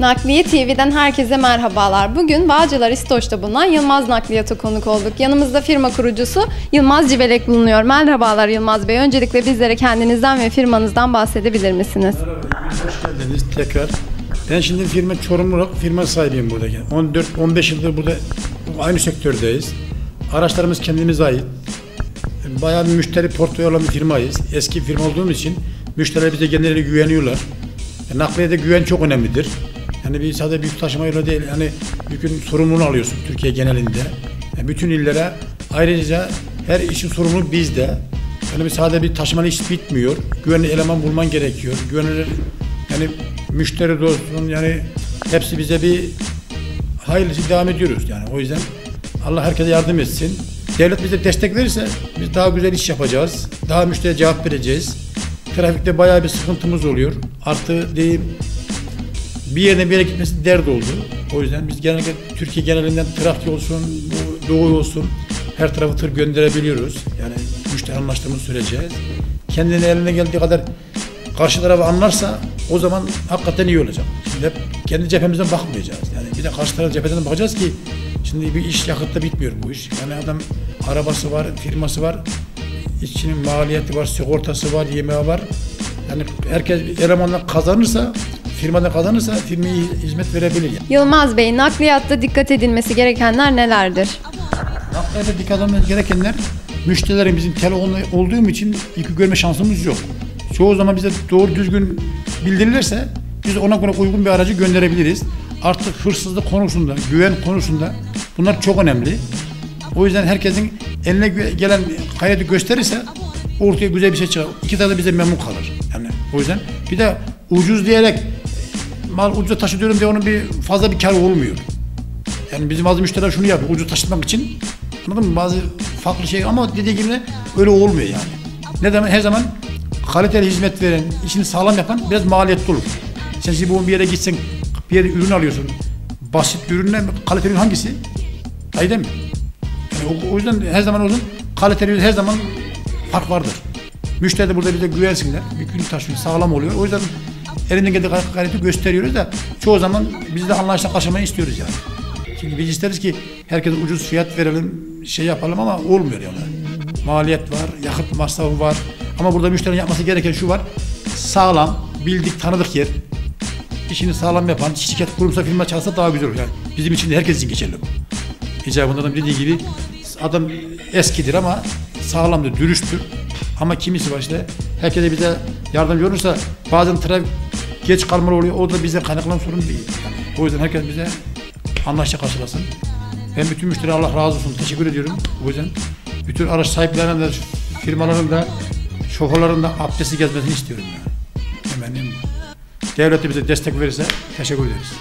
Nakliye TV'den herkese merhabalar. Bugün Bağcılar İstoç'ta bulunan Yılmaz Nakliyat'a konuk olduk. Yanımızda firma kurucusu Yılmaz Civelek bulunuyor. Merhabalar Yılmaz Bey. Öncelikle bizlere kendinizden ve firmanızdan bahsedebilir misiniz? Hoş geldiniz tekrar. Ben şimdi firma Çorum olarak firma sahibiyim burada. 14-15 yıldır burada aynı sektördeyiz. Araçlarımız kendimize ait. Bayağı bir müşteri portföyü olan bir firmayız. Eski firma olduğumuz için müşteriler bize genelde güveniyorlar. E, nakliyede güven çok önemlidir. Yani bir sadece büyük taşımayla değil, yani yükün sorumluluğunu alıyorsun Türkiye genelinde. Yani bütün illere ayrıca her işin sorumluluğu bizde. Yani bir sadece bir taşımalı iş bitmiyor. Güvenli eleman bulman gerekiyor. Güvenilir yani müşteri dostun yani hepsi bize bir hayırlısı devam ediyoruz yani. O yüzden Allah herkese yardım etsin. Devlet bize destek verirse biz daha güzel iş yapacağız. Daha müşteriye cevap vereceğiz. Trafikte bayağı bir sıkıntımız oluyor. Artı diyeyim bir yerden bir yere gitmesi dert oldu. O yüzden biz genellikle Türkiye genelinden Trakya olsun, Doğu olsun her tarafı tır gönderebiliyoruz. Yani müşteri anlaştığımız sürece. Kendine eline geldiği kadar karşı tarafı anlarsa o zaman hakikaten iyi olacak. Şimdi hep kendi cephemizden bakmayacağız. Yani bir de karşı taraf cepheden bakacağız ki şimdi bir iş yakıtta bitmiyor bu iş. Yani adam arabası var, firması var, işçinin maliyeti var, sigortası var, yemeği var. Yani herkes elemanla kazanırsa, firmada kazanırsa firmaya hizmet verebilir. Yılmaz Bey, nakliyatta dikkat edilmesi gerekenler nelerdir? Nakliyata dikkat etmemiz gerekenler müşterilerimizin telefonu olduğum için yükü görme şansımız yok. Çoğu zaman bize doğru düzgün bildirilirse biz ona göre uygun bir aracı gönderebiliriz. Artık hırsızlık konusunda, güven konusunda bunlar çok önemli. O yüzden herkesin eline gelen kaydı gösterirse ortaya güzel bir şey çıkar. İki tane bize memnun kalır. Yani o yüzden bir de ucuz diyerek mal ucuza taşıyorum diye onun bir fazla bir kar olmuyor. Yani bizim bazı müşteriler şunu yapıyor ucuz taşıtmak için. Anladın mı? Bazı farklı şey ama dediği gibi öyle olmuyor yani. Ne demek? Her zaman kaliteli hizmet veren, işini sağlam yapan biraz maliyetli olur. Sen şimdi bu bir yere gitsen bir yere ürün alıyorsun. Basit bir ürünle kaliteli ürün hangisi? Hayır değil mi? Yani o, o yüzden her zaman olsun kaliteli ürün her zaman fark vardır. Müşteri de burada bize güvensinler. Bir gün taşıyor, sağlam oluyor. O yüzden elinden geldiği kalite gösteriyoruz da çoğu zaman biz de anlayışla karşılamayı istiyoruz yani. Çünkü biz isteriz ki herkese ucuz fiyat verelim, şey yapalım ama olmuyor yani. Maliyet var, yakıt masrafı var. Ama burada müşterinin yapması gereken şu var. Sağlam, bildik, tanıdık yer. İşini sağlam yapan, şirket kurumsa firma çalışsa daha güzel olur. Yani bizim için de herkes için geçerli bu. İcabında adam dediği gibi adam eskidir ama sağlamdır, dürüsttür. Ama kimisi var işte herkese bize yardımcı olursa bazen trafik geç kalmalı oluyor. O da bize kaynaklanan sorun değil. O yüzden herkes bize anlaşça karşılasın. Ben bütün müşteri Allah razı olsun. Teşekkür ediyorum. O yüzden bütün araç sahiplerine de firmaların da şoförlerin de abdesti gezmesini istiyorum yani. Hemen devlet de bize destek verirse teşekkür ederiz.